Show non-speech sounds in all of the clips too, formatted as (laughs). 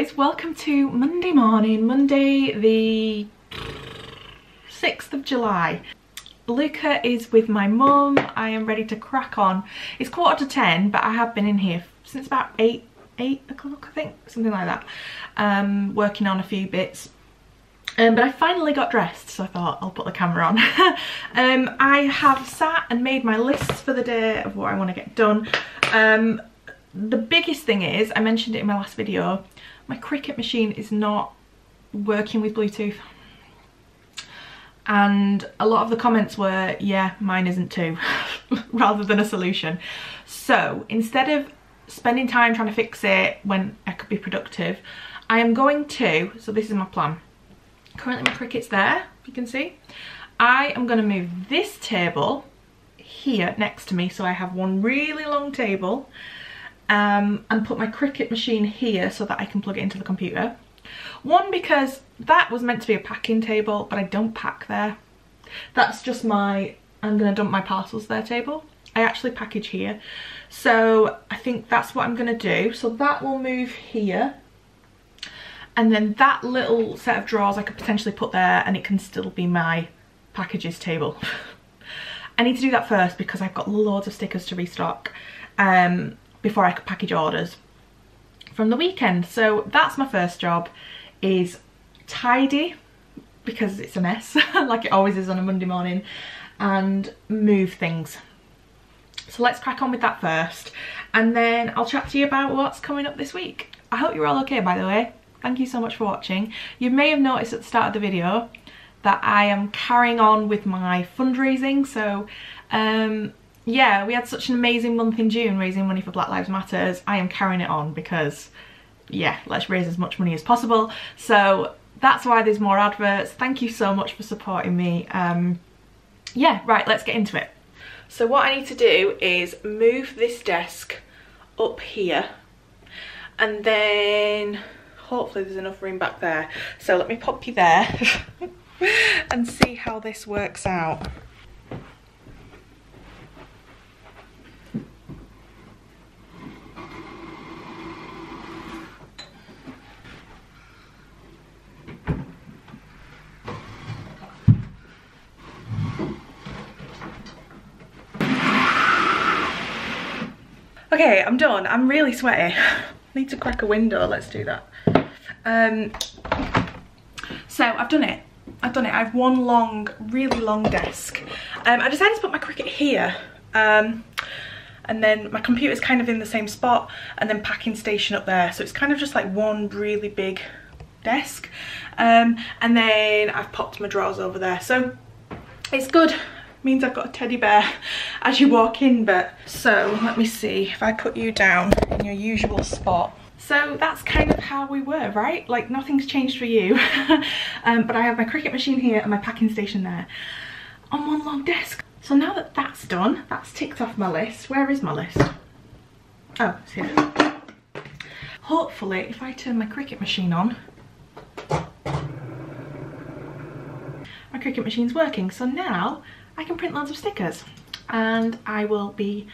guys, welcome to Monday morning, Monday the 6th of July. Luca is with my mum, I am ready to crack on. It's quarter to 10 but I have been in here since about 8, 8 o'clock I think, something like that, um, working on a few bits. Um, but I finally got dressed so I thought I'll put the camera on. (laughs) um, I have sat and made my lists for the day of what I want to get done. Um, the biggest thing is, I mentioned it in my last video, my Cricut machine is not working with Bluetooth. And a lot of the comments were, yeah, mine isn't too, (laughs) rather than a solution. So instead of spending time trying to fix it when I could be productive, I am going to, so this is my plan. Currently my Cricut's there, you can see. I am going to move this table here next to me so I have one really long table um, and put my Cricut machine here so that I can plug it into the computer. One, because that was meant to be a packing table, but I don't pack there. That's just my, I'm gonna dump my parcels there table. I actually package here. So I think that's what I'm gonna do. So that will move here. And then that little set of drawers I could potentially put there and it can still be my packages table. (laughs) I need to do that first because I've got loads of stickers to restock. Um, before I could package orders from the weekend. So that's my first job is tidy because it's a mess (laughs) like it always is on a Monday morning and move things. So let's crack on with that first and then I'll chat to you about what's coming up this week. I hope you're all okay by the way. Thank you so much for watching. You may have noticed at the start of the video that I am carrying on with my fundraising so um, yeah, we had such an amazing month in June raising money for Black Lives Matters. I am carrying it on because, yeah, let's raise as much money as possible. So that's why there's more adverts. Thank you so much for supporting me. Um, yeah, right, let's get into it. So what I need to do is move this desk up here and then hopefully there's enough room back there. So let me pop you there (laughs) and see how this works out. Okay, I'm done. I'm really sweaty. (laughs) Need to crack a window. Let's do that. Um, so I've done it. I've done it. I have one long, really long desk. Um, I decided to put my Cricut here. Um, and then my computer's kind of in the same spot and then packing station up there. So it's kind of just like one really big desk. Um, and then I've popped my drawers over there. So it's good means I've got a teddy bear (laughs) as you walk in but so let me see if I put you down in your usual spot. So that's kind of how we were right? Like nothing's changed for you. (laughs) Um, but I have my Cricut machine here and my packing station there. On one long desk. So now that that's done that's ticked off my list. Where is my list? Oh it's here. Hopefully if I turn my Cricut machine on my Cricut machine's working. So now I can print loads of stickers and I will be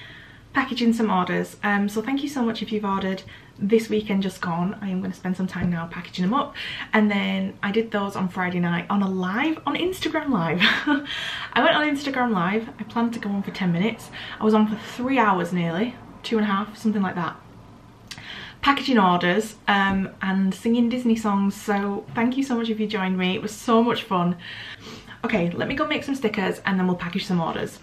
packaging some orders. Um, so thank you so much if you've ordered this weekend just gone. I am going to spend some time now packaging them up. And then I did those on Friday night on a live, on Instagram live. (laughs) I went on Instagram live. I planned to go on for 10 minutes. I was on for three hours nearly, two and a half, something like that packaging orders um, and singing Disney songs so thank you so much if you joined me it was so much fun Okay, let me go make some stickers and then we'll package some orders.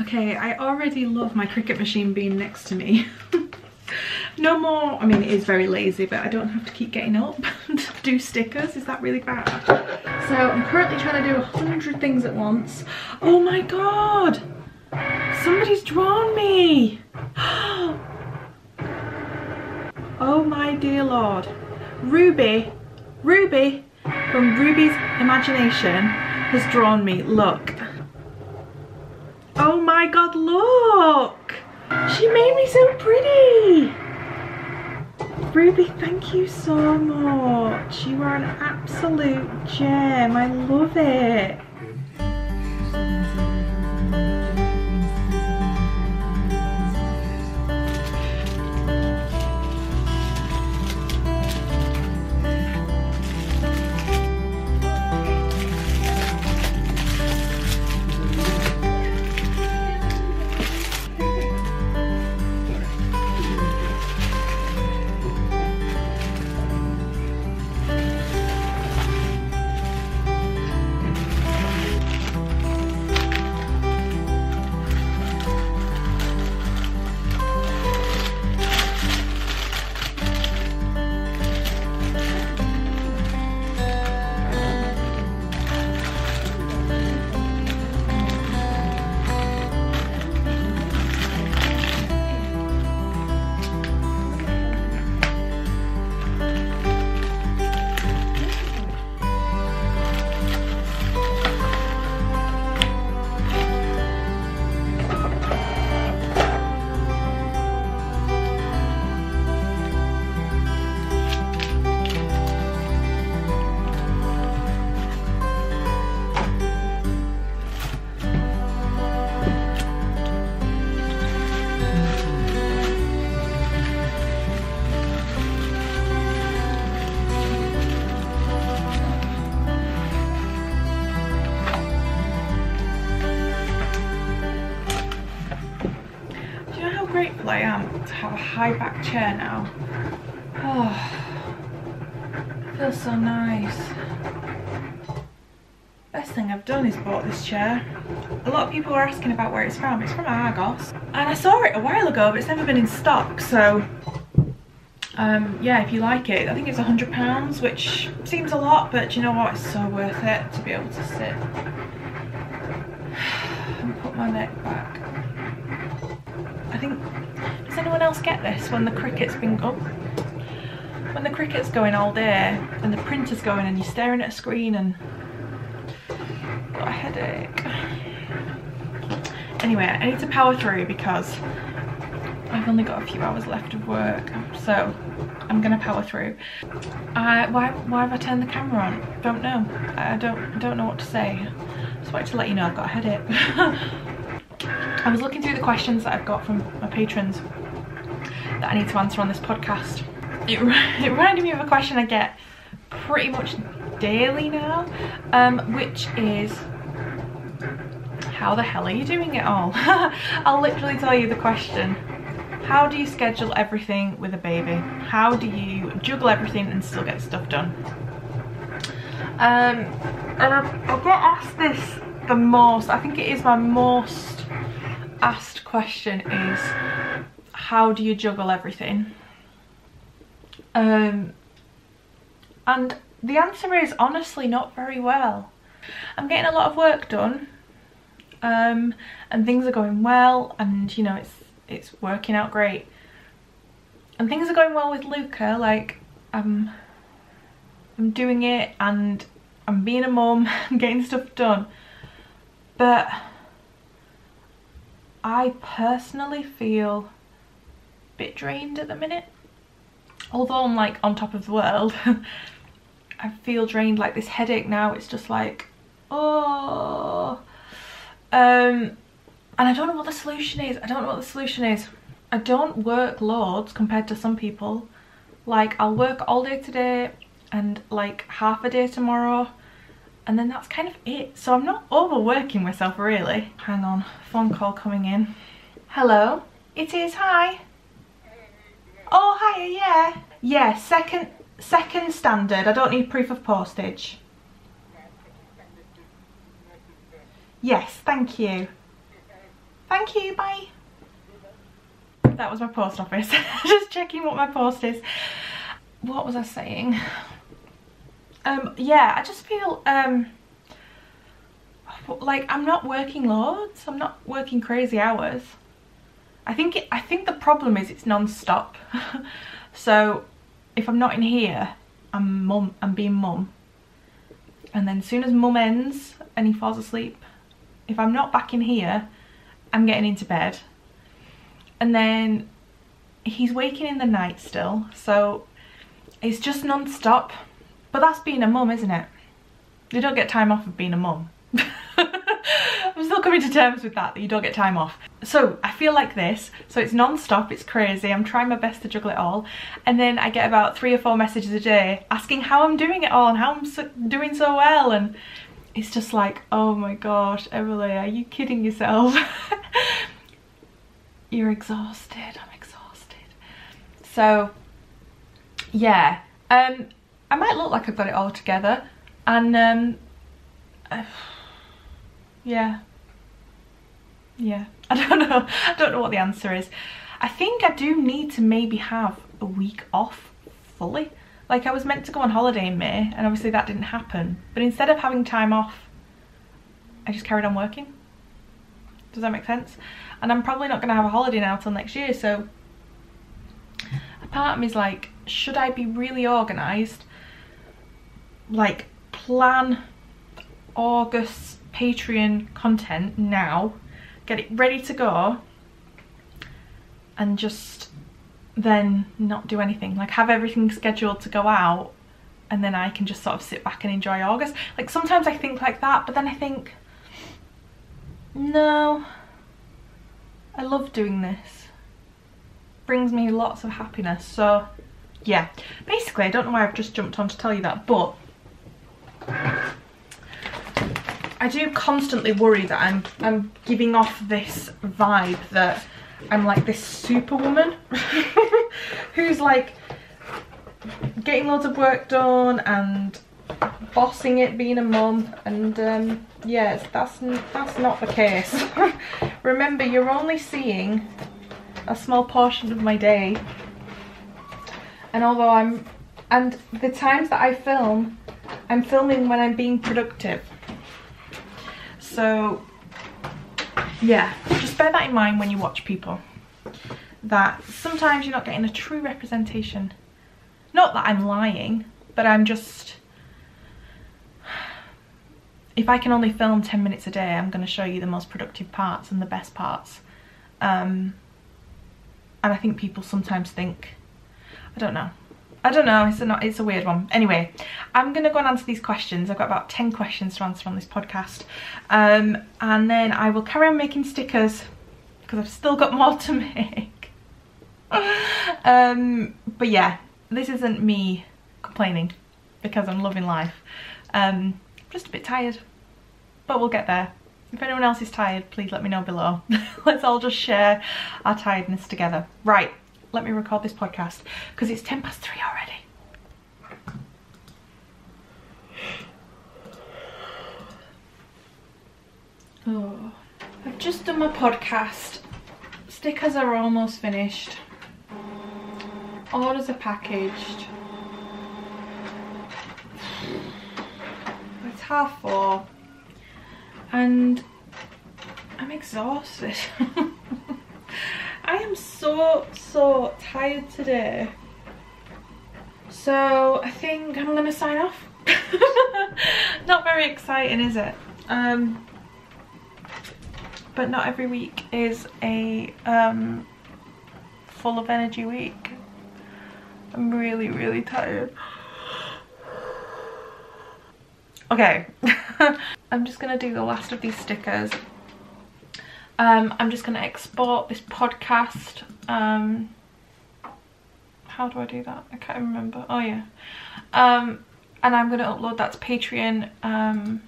Okay, I already love my Cricut machine being next to me. (laughs) no more, I mean it is very lazy but I don't have to keep getting up (laughs) to do stickers, is that really bad? So I'm currently trying to do a hundred things at once. Oh my god! Somebody's drawn me! (gasps) Oh my dear lord. Ruby, Ruby from Ruby's Imagination has drawn me, look. Oh my god, look! She made me so pretty! Ruby, thank you so much. You are an absolute gem. I love it. I am to have a high back chair now? Oh, feels so nice. Best thing I've done is bought this chair. A lot of people were asking about where it's from. It's from Argos. And I saw it a while ago, but it's never been in stock, so um, yeah, if you like it, I think it's £100, which seems a lot, but you know what? It's so worth it to be able to sit and put my neck back. I think, does anyone else get this when the Cricut's been up? When the Cricut's going all day and the printer's going and you're staring at a screen and got a headache. Anyway, I need to power through because I've only got a few hours left of work, so I'm gonna power through. I, why, why have I turned the camera on? Don't know. I don't, don't know what to say. Just wanted to let you know I've got a headache. (laughs) I was looking through the questions that I've got from my patrons that I need to answer on this podcast. It, (laughs) it reminded me of a question I get pretty much daily now, um, which is how the hell are you doing it all? (laughs) I'll literally tell you the question. How do you schedule everything with a baby? How do you juggle everything and still get stuff done? Um, and I, I get asked this the most, I think it is my most asked question is how do you juggle everything? Um, and the answer is honestly not very well. I'm getting a lot of work done um, and things are going well and you know it's it's working out great and things are going well with Luca like I'm I'm doing it and I'm being a mum (laughs) I'm getting stuff done but I personally feel bit drained at the minute. Although I'm like on top of the world (laughs) I feel drained like this headache now it's just like oh. Um and I don't know what the solution is I don't know what the solution is. I don't work loads compared to some people. Like I'll work all day today and like half a day tomorrow and then that's kind of it. So I'm not overworking myself really. Hang on phone call coming in. Hello it is hi oh hi yeah. Yeah second second standard. I don't need proof of postage. Yes thank you. Thank you bye. That was my post office. (laughs) Just checking what my post is. What was I saying? Um yeah I just feel um like I'm not working loads. I'm not working crazy hours I think it, I think the problem is it's non-stop (laughs) so if I'm not in here I'm mum I'm being mum and then as soon as mum ends and he falls asleep if I'm not back in here I'm getting into bed and then he's waking in the night still, so it's just non-stop. But that's being a mum, isn't it? You don't get time off of being a mum. (laughs) I'm still coming to terms with that, that you don't get time off. So I feel like this, so it's non-stop, it's crazy, I'm trying my best to juggle it all, and then I get about three or four messages a day asking how I'm doing it all and how I'm so, doing so well, and it's just like, oh my gosh, Emily, are you kidding yourself? (laughs) You're exhausted, I'm exhausted. So, yeah, um, I might look like I've got it all together, and um, (sighs) yeah, yeah, (laughs) I don't know, I don't know what the answer is. I think I do need to maybe have a week off fully. Like I was meant to go on holiday in May and obviously that didn't happen. But instead of having time off, I just carried on working. Does that make sense? And I'm probably not going to have a holiday now till next year. So a part of me is like, should I be really organised? Like plan August Patreon content now get it ready to go and just then not do anything. Like have everything scheduled to go out and then I can just sort of sit back and enjoy August. Like sometimes I think like that but then I think no I love doing this. Brings me lots of happiness. So yeah. Basically I don't know why I've just jumped on to tell you that but I do constantly worry that I'm I'm giving off this vibe that I'm like this superwoman (laughs) who's like getting loads of work done and bossing it being a mum and um, yes that's that's not the case. (laughs) Remember you're only seeing a small portion of my day. And although I'm and the times that I film I'm filming when I'm being productive so yeah, just bear that in mind when you watch people. That sometimes you're not getting a true representation. Not that I'm lying, but I'm just... If I can only film 10 minutes a day, I'm going to show you the most productive parts and the best parts. Um, and I think people sometimes think, I don't know, I don't know, it's a, it's a weird one. Anyway, I'm going to go and answer these questions. I've got about 10 questions to answer on this podcast. Um, and then I will carry on making stickers because I've still got more to (laughs) make. um, but yeah, this isn't me complaining because I'm loving life. Um, just a bit tired, but we'll get there. If anyone else is tired, please let me know below. (laughs) Let's all just share our tiredness together. Right, let me record this podcast because it's 10 past 3 already. Oh, I've just done my podcast. Stickers are almost finished. Orders are packaged. It's half four and I'm exhausted. (laughs) I am so, so tired today. So I think I'm gonna sign off. (laughs) not very exciting, is it? Um, but not every week is a um, full of energy week. I'm really, really tired. Okay, (laughs) I'm just gonna do the last of these stickers um, I'm just going to export this podcast. Um, how do I do that? I can't remember. Oh yeah. Um, and I'm going to upload that to Patreon um,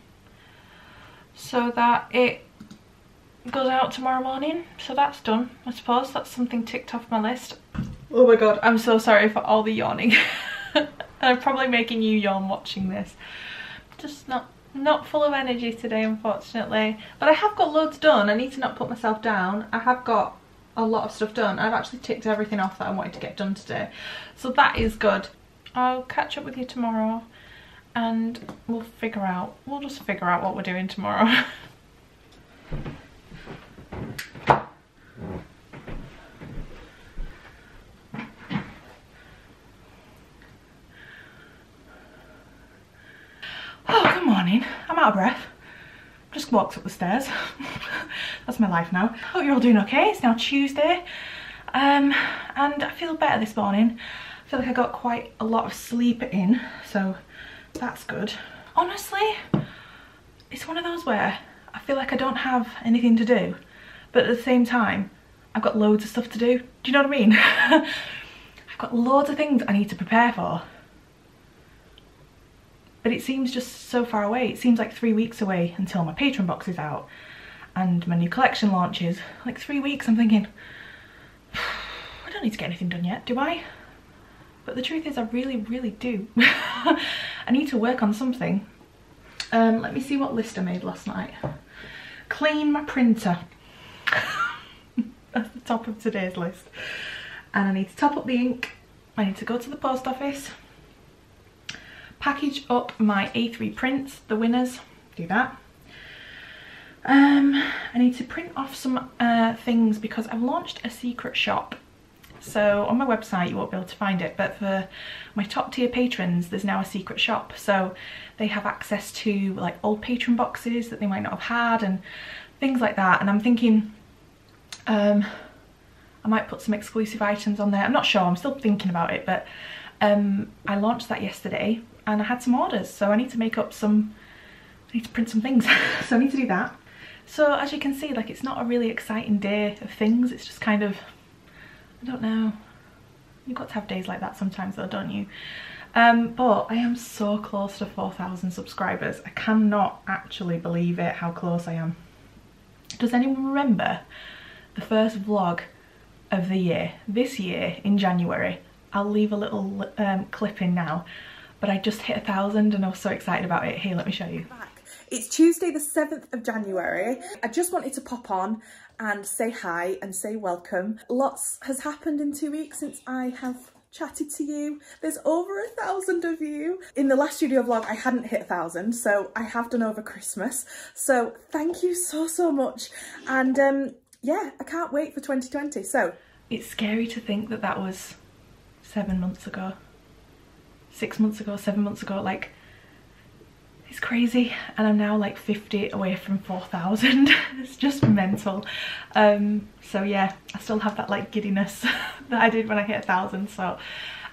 so that it goes out tomorrow morning. So that's done, I suppose. That's something ticked off my list. Oh my god, I'm so sorry for all the yawning. and (laughs) I'm probably making you yawn watching this. Just not not full of energy today unfortunately. But I have got loads done. I need to not put myself down. I have got a lot of stuff done. I've actually ticked everything off that I wanted to get done today. So that is good. I'll catch up with you tomorrow and we'll figure out we'll just figure out what we're doing tomorrow (laughs) morning. I'm out of breath. Just walked up the stairs. (laughs) That's my life now. Hope you're all doing okay. It's now Tuesday. Um, and I feel better this morning. I feel like I got quite a lot of sleep in, so that's good. Honestly, it's one of those where I feel like I don't have anything to do, but at the same time, I've got loads of stuff to do. Do you know what I mean? (laughs) I've got loads of things I need to prepare for. But it seems just so far away. It seems like three weeks away until my Patreon box is out and my new collection launches. Like three weeks, I'm thinking, (sighs) I don't need to get anything done yet, do I? But the truth is I really, really do. (laughs) I need to work on something. Um, let me see what list I made last night. Clean my printer. (laughs) That's the top of today's list. And I need to top up the ink. I need to go to the post office. Package up my A3 prints, the winners. Do that. Um, I need to print off some uh, things because I've launched a secret shop. So on my website you won't be able to find it, but for my top tier patrons there's now a secret shop. So they have access to like old patron boxes that they might not have had and things like that. And I'm thinking um, I might put some exclusive items on there. I'm not sure, I'm still thinking about it, but um, I launched that yesterday and I had some orders. So I need to make up some, I need to print some things. (laughs) so I need to do that. So as you can see, like it's not a really exciting day of things. It's just kind of, I don't know. You've got to have days like that sometimes though, don't you? Um, but I am so close to 4,000 subscribers. I cannot actually believe it, how close I am. Does anyone remember the first vlog of the year, this year in January? I'll leave a little um, clip in now, but I just hit a thousand and I was so excited about it. Here, let me show you. It's Tuesday the 7th of January. I just wanted to pop on and say hi and say welcome. Lots has happened in two weeks since I have chatted to you. There's over a thousand of you. In the last studio vlog, I hadn't hit a thousand, so I have done over Christmas. So thank you so, so much. And um, yeah, I can't wait for 2020. So it's scary to think that that was seven months ago, six months ago, seven months ago. Like it's crazy. And I'm now like 50 away from 4,000 (laughs) it's just mental. Um, so yeah I still have that like giddiness (laughs) that I did when I hit a thousand. So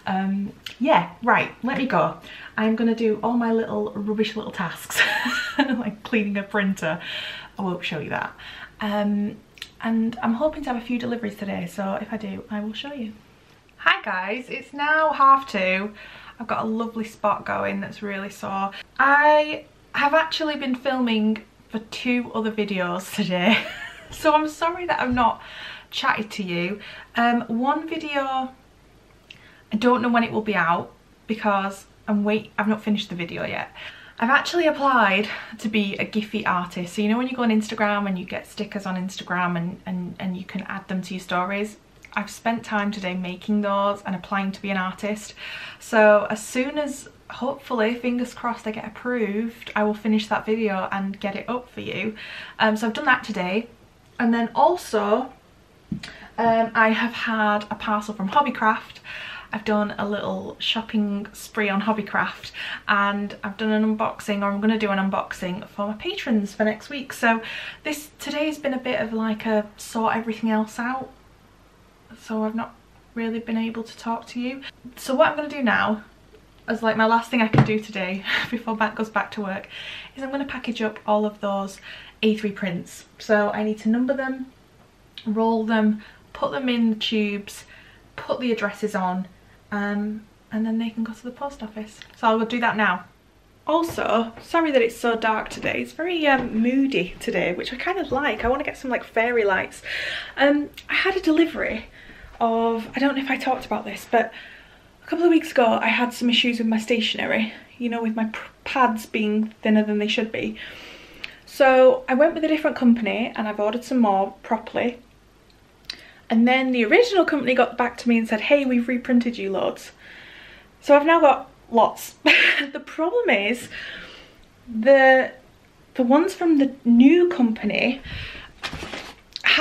um, yeah right let me go. I'm gonna do all my little rubbish little tasks (laughs) like cleaning a printer. I won't show you that. Um, and I'm hoping to have a few deliveries today. So if I do I will show you. Hi guys. It's now half two I've got a lovely spot going that's really sore. I have actually been filming for two other videos today. (laughs) so I'm sorry that I've not chatted to you. Um, one video, I don't know when it will be out because I'm wait, I've not finished the video yet. I've actually applied to be a Giphy artist. So you know when you go on Instagram and you get stickers on Instagram and, and, and you can add them to your stories? I've spent time today making those and applying to be an artist. So as soon as hopefully fingers crossed I get approved I will finish that video and get it up for you. Um, so I've done that today. And then also um, I have had a parcel from Hobbycraft. I've done a little shopping spree on Hobbycraft and I've done an unboxing or I'm going to do an unboxing for my patrons for next week. So this today's been a bit of like a sort everything else out so I've not really been able to talk to you. So what I'm going to do now, as like my last thing I can do today (laughs) before Matt goes back to work, is I'm going to package up all of those A3 prints. So I need to number them, roll them, put them in the tubes, put the addresses on, um, and then they can go to the post office. So I'll do that now. Also, sorry that it's so dark today. It's very um, moody today, which I kind of like. I want to get some like fairy lights. Um, I had a delivery of, I don't know if I talked about this, but a couple of weeks ago I had some issues with my stationery, you know, with my pads being thinner than they should be. So I went with a different company and I've ordered some more properly. And then the original company got back to me and said, hey, we've reprinted you loads. So I've now got lots. (laughs) the problem is the the ones from the new company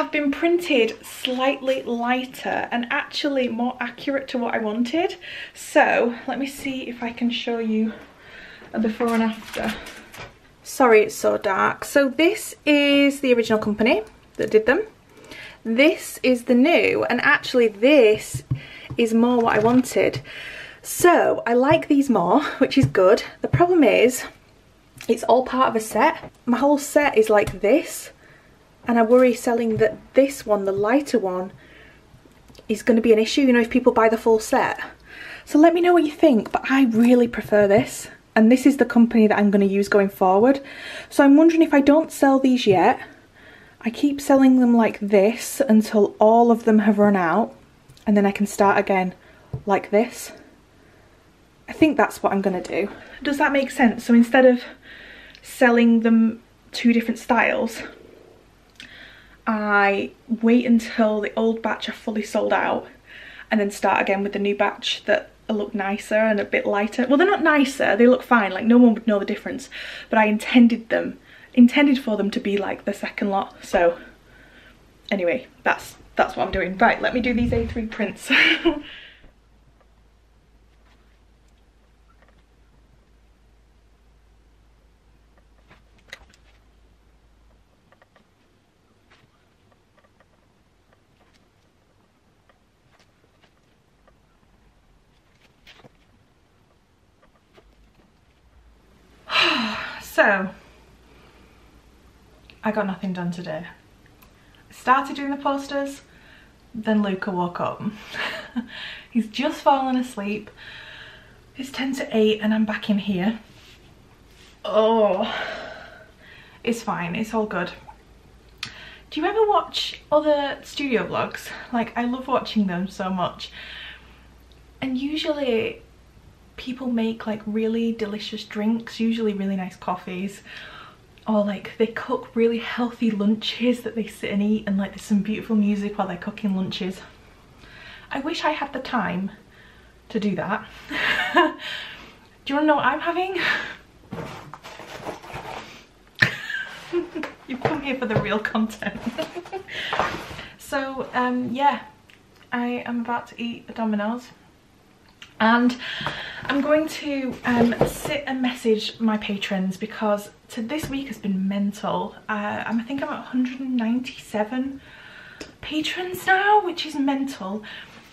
have been printed slightly lighter and actually more accurate to what I wanted. So let me see if I can show you a before and after. Sorry it's so dark. So this is the original company that did them. this is the new and actually this is more what I wanted. So I like these more, which is good. The problem is it's all part of a set. My whole set is like this and I worry selling that this one, the lighter one, is going to be an issue, you know, if people buy the full set. So let me know what you think, but I really prefer this. And this is the company that I'm going to use going forward. So I'm wondering if I don't sell these yet, I keep selling them like this until all of them have run out. And then I can start again like this. I think that's what I'm going to do. Does that make sense? So instead of selling them two different styles, I wait until the old batch are fully sold out and then start again with the new batch that look nicer and a bit lighter. Well, they're not nicer, they look fine, like no one would know the difference, but I intended them, intended for them to be like the second lot. So anyway, that's, that's what I'm doing. Right, let me do these A3 prints. (laughs) So, I got nothing done today. Started doing the posters, then Luca woke up. (laughs) He's just fallen asleep. It's 10 to 8 and I'm back in here. Oh, it's fine, it's all good. Do you ever watch other studio vlogs? Like, I love watching them so much. And usually people make like really delicious drinks, usually really nice coffees, or like they cook really healthy lunches that they sit and eat and like there's some beautiful music while they're cooking lunches. I wish I had the time to do that. (laughs) do you want to know what I'm having? (laughs) You've come here for the real content. (laughs) so um, yeah, I am about to eat a Domino's and I'm going to um, sit and message my patrons because to this week has been mental. Uh, I think I'm at 197 patrons now, which is mental.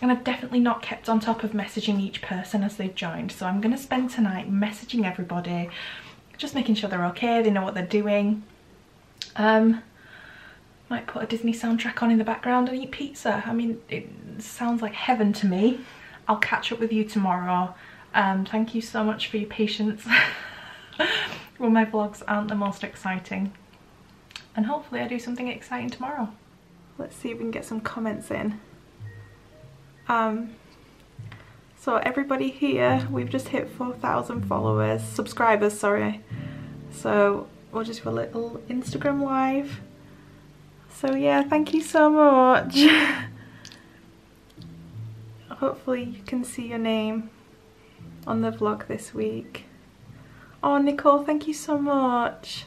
And I've definitely not kept on top of messaging each person as they've joined. So I'm going to spend tonight messaging everybody, just making sure they're okay, they know what they're doing. Um, might put a Disney soundtrack on in the background and eat pizza. I mean, it sounds like heaven to me. I'll catch up with you tomorrow. Um, thank you so much for your patience (laughs) when my vlogs aren't the most exciting. And hopefully I do something exciting tomorrow. Let's see if we can get some comments in. Um, so everybody here, we've just hit 4,000 followers, subscribers, sorry. So we'll just do a little Instagram live. So yeah, thank you so much. (laughs) hopefully you can see your name on the vlog this week. Oh, Nicole, thank you so much.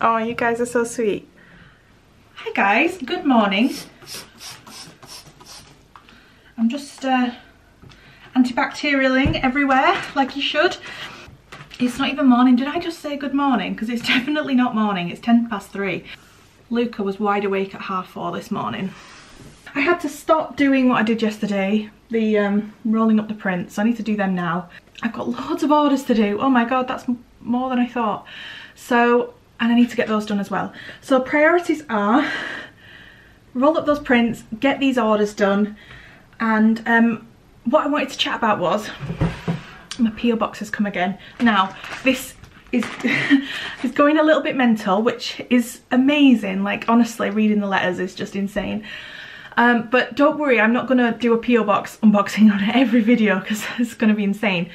Oh, you guys are so sweet. Hi guys, good morning. I'm just uh, antibacterialing everywhere like you should. It's not even morning. Did I just say good morning? Because it's (laughs) definitely not morning. It's 10 past three. Luca was wide awake at half four this morning. I had to stop doing what I did yesterday, the um, rolling up the prints. I need to do them now. I've got loads of orders to do. Oh my God, that's more than I thought. So, and I need to get those done as well. So priorities are roll up those prints, get these orders done. And um, what I wanted to chat about was, my PO box has come again. Now, this is, (laughs) is going a little bit mental, which is amazing. Like, honestly, reading the letters is just insane. Um, but don't worry, I'm not going to do a PO box unboxing on every video because (laughs) it's going to be insane.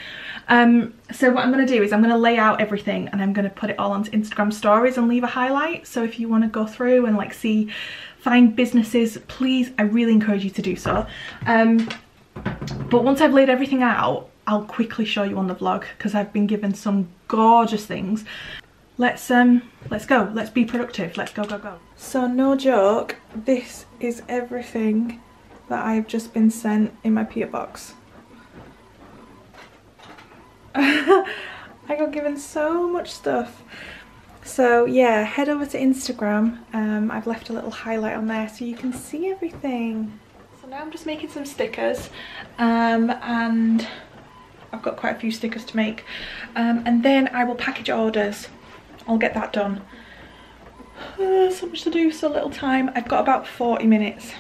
Um, so what I'm going to do is I'm going to lay out everything and I'm going to put it all onto Instagram stories and leave a highlight. So if you want to go through and like see, find businesses, please, I really encourage you to do so. Um, but once I've laid everything out, I'll quickly show you on the vlog because I've been given some gorgeous things let's um let's go let's be productive let's go go go so no joke this is everything that i've just been sent in my PO box (laughs) i got given so much stuff So yeah, head over to Instagram. Um, I've left a little highlight on there so you can see everything. So now I'm just making some stickers um, and I've got quite a few stickers to make. Um, and then I will package orders. I'll get that done. Uh, so much to do, so little time. I've got about 40 minutes.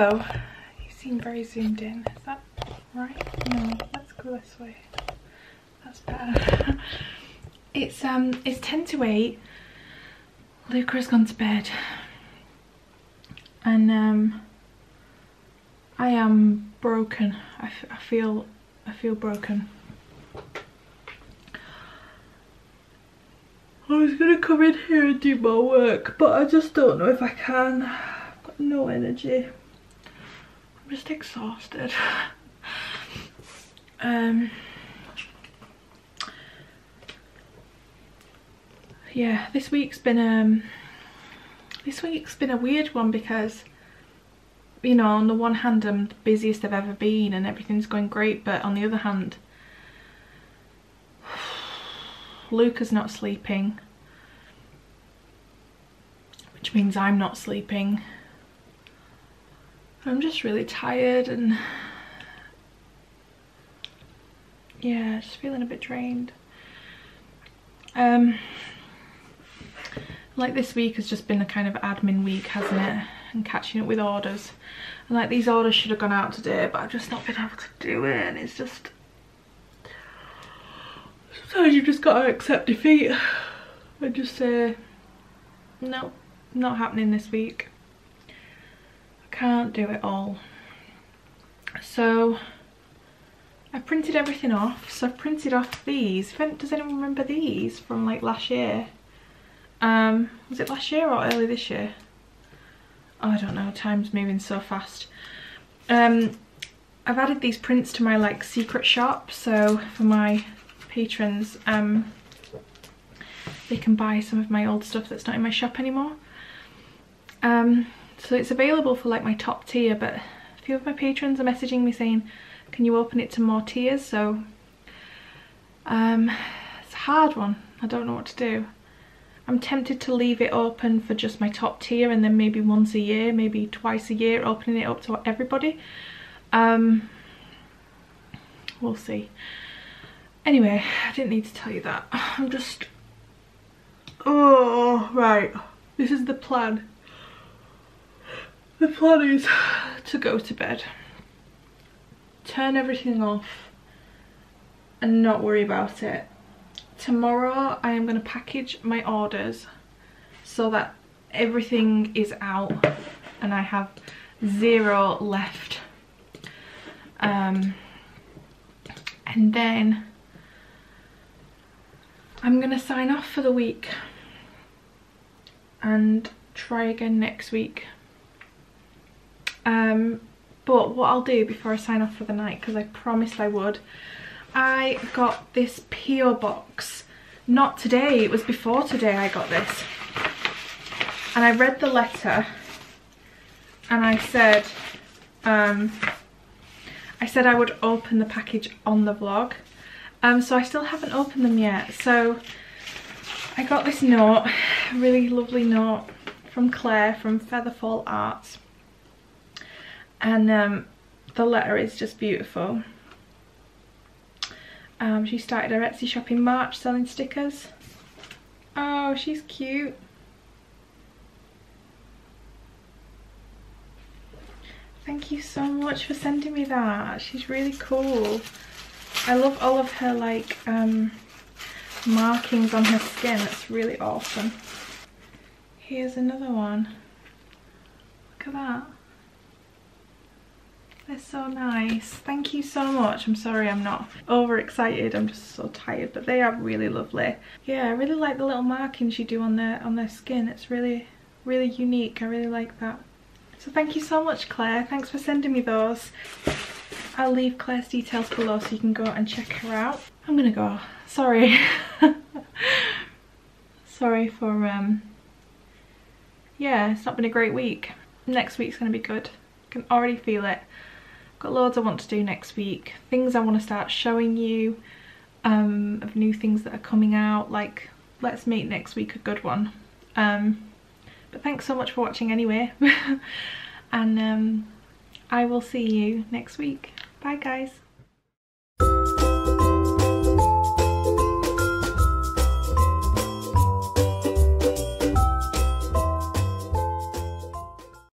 So you seem very zoomed in. Is that right? No, let's go this way. That's better. (laughs) it's um it's 10 to 8. Luca has gone to bed. And um I am broken. I, I feel I feel broken. I was gonna come in here and do my work, but I just don't know if I can. I've got no energy. I'm just exhausted. um Yeah, this week's been um this week's been a weird one because you know, on the one hand I'm the busiest I've ever been and everything's going great, but on the other hand Luca's not sleeping, which means I'm not sleeping. I'm just really tired and yeah, just feeling a bit drained. Um, like this week has just been a kind of admin week, hasn't it? And catching up with orders. And like these orders should have gone out today, but I've just not been able to do it and it's just sometimes you've just got to accept defeat (sighs) and just say no not happening this week can't do it all. So I printed everything off. So I've printed off these. Does anyone remember these from like last year? Um was it last year or early this year? Oh, I don't know. Time's moving so fast. Um I've added these prints to my like secret shop. So for my patrons um, they can buy some of my old stuff that's not in my shop anymore. Um, so it's available for like my top tier but a few of my patrons are messaging me saying can you open it to more tiers so um, it's a hard one I don't know what to do I'm tempted to leave it open for just my top tier and then maybe once a year maybe twice a year opening it up to everybody um, we'll see Anyway, I didn't need to tell you that. (sighs) I'm just... Oh, right. This is the plan. The plan is to go to bed. Turn everything off and not worry about it. Tomorrow I am going to package my orders so that everything is out and I have zero left. Um, and then I'm going to sign off for the week and try again next week. Um, but what I'll do before I sign off for the night, because I promised I would, I got this PO box. Not today, it was before today I got this. And I read the letter and I said, um, I said I would open the package on the vlog um, so I still haven't opened them yet. So I got this note, (sighs) really lovely note from Claire from Feather Fall Arts. And um, the letter is just beautiful. Um, she started her Etsy shop in March selling stickers. Oh, she's cute. Thank you so much for sending me that. She's really cool. I love all of her like um, markings on her skin. It's really awesome. Here's another one. Look at that. They're so nice. Thank you so much. I'm sorry I'm not overexcited. I'm just so tired, but they are really lovely. Yeah, I really like the little markings you do on their on their skin. It's really, really unique. I really like that. So thank you so much, Claire. Thanks for sending me those. I'll leave Claire's details below so you can go and check her out. I'm gonna go. Sorry. (laughs) Sorry for, um, yeah, it's not been a great week. Next week's gonna be good. I can already feel it. Got loads I want to do next week. Things I want to start showing you um, of new things that are coming out. Like, let's make next week a good one. Um, but thanks so much for watching anyway. (laughs) and um, I will see you next week. Bye guys.